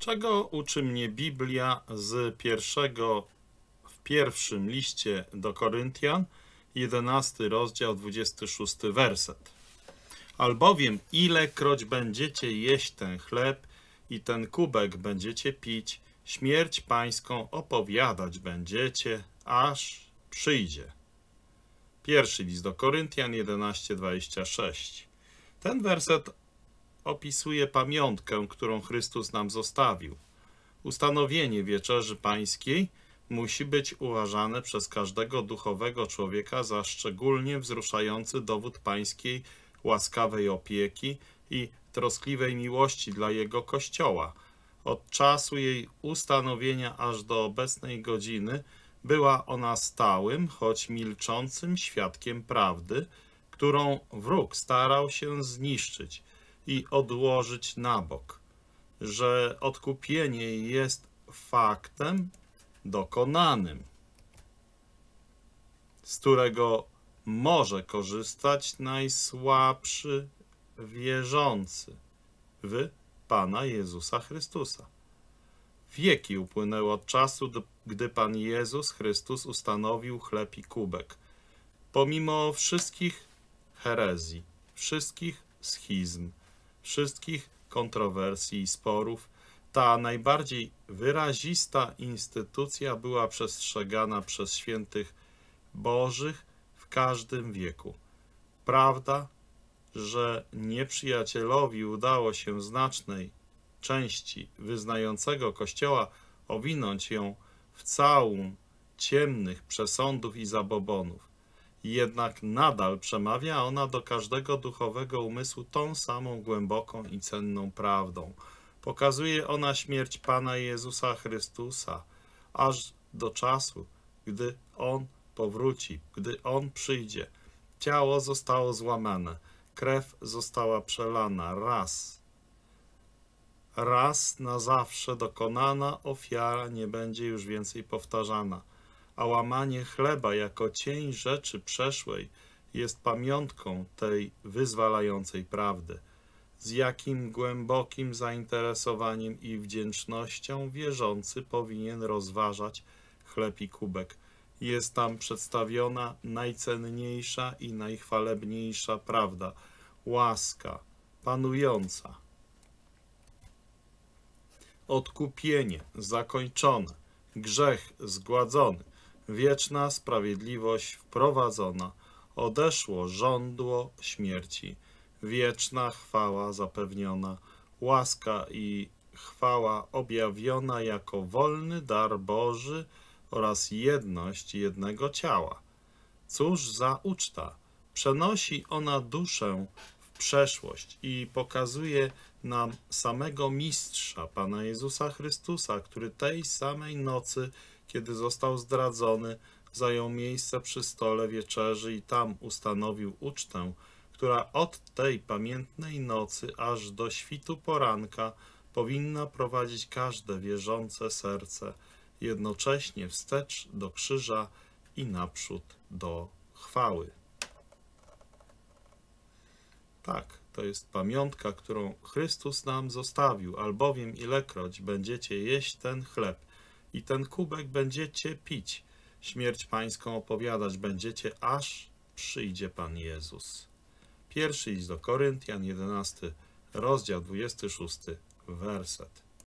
Czego uczy mnie Biblia z pierwszego, w pierwszym liście do Koryntian, 11 rozdział, 26 werset. Albowiem ilekroć będziecie jeść ten chleb i ten kubek będziecie pić, śmierć pańską opowiadać będziecie, aż przyjdzie. Pierwszy list do Koryntian 11:26. Ten werset opisuje pamiątkę, którą Chrystus nam zostawił. Ustanowienie wieczerzy pańskiej musi być uważane przez każdego duchowego człowieka za szczególnie wzruszający dowód pańskiej łaskawej opieki i troskliwej miłości dla jego kościoła. Od czasu jej ustanowienia aż do obecnej godziny była ona stałym, choć milczącym świadkiem prawdy, którą wróg starał się zniszczyć i odłożyć na bok, że odkupienie jest faktem dokonanym, z którego może korzystać najsłabszy wierzący w Pana Jezusa Chrystusa. Wieki upłynęły od czasu, gdy Pan Jezus Chrystus ustanowił chleb i kubek. Pomimo wszystkich herezji, wszystkich schizm, wszystkich kontrowersji i sporów, ta najbardziej wyrazista instytucja była przestrzegana przez świętych Bożych w każdym wieku. Prawda, że nieprzyjacielowi udało się znacznej części wyznającego Kościoła owinąć ją w całą ciemnych przesądów i zabobonów. Jednak nadal przemawia ona do każdego duchowego umysłu tą samą głęboką i cenną prawdą. Pokazuje ona śmierć Pana Jezusa Chrystusa, aż do czasu, gdy On powróci, gdy On przyjdzie. Ciało zostało złamane, krew została przelana raz. Raz na zawsze dokonana ofiara nie będzie już więcej powtarzana a łamanie chleba jako cień rzeczy przeszłej jest pamiątką tej wyzwalającej prawdy. Z jakim głębokim zainteresowaniem i wdzięcznością wierzący powinien rozważać chleb i kubek. Jest tam przedstawiona najcenniejsza i najchwalebniejsza prawda, łaska, panująca. Odkupienie zakończone, grzech zgładzony, wieczna sprawiedliwość wprowadzona, odeszło żądło śmierci, wieczna chwała zapewniona, łaska i chwała objawiona jako wolny dar Boży oraz jedność jednego ciała. Cóż za uczta! Przenosi ona duszę przeszłość i pokazuje nam samego Mistrza, Pana Jezusa Chrystusa, który tej samej nocy kiedy został zdradzony, zajął miejsce przy stole wieczerzy i tam ustanowił ucztę, która od tej pamiętnej nocy aż do świtu poranka powinna prowadzić każde wierzące serce, jednocześnie wstecz do krzyża i naprzód do chwały. Tak, to jest pamiątka, którą Chrystus nam zostawił, albowiem ilekroć będziecie jeść ten chleb i ten kubek będziecie pić. Śmierć pańską opowiadać będziecie, aż przyjdzie Pan Jezus. Pierwszy list do Koryntian, 11 rozdział, 26 werset.